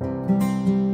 Música